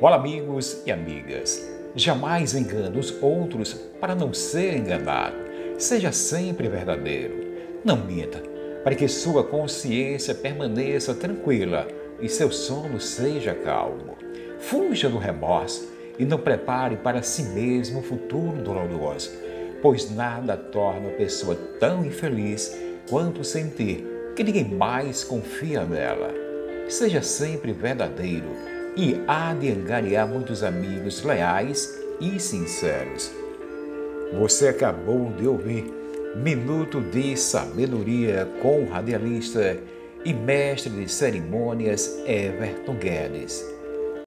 Olá, amigos e amigas. Jamais engane os outros para não ser enganado. Seja sempre verdadeiro. Não minta, para que sua consciência permaneça tranquila e seu sono seja calmo. Fuja do remorso e não prepare para si mesmo um futuro doloroso, pois nada torna a pessoa tão infeliz quanto sentir que ninguém mais confia nela. Seja sempre verdadeiro e há de angariar muitos amigos leais e sinceros. Você acabou de ouvir Minuto de Sabedoria com o radialista e mestre de cerimônias Everton Guedes.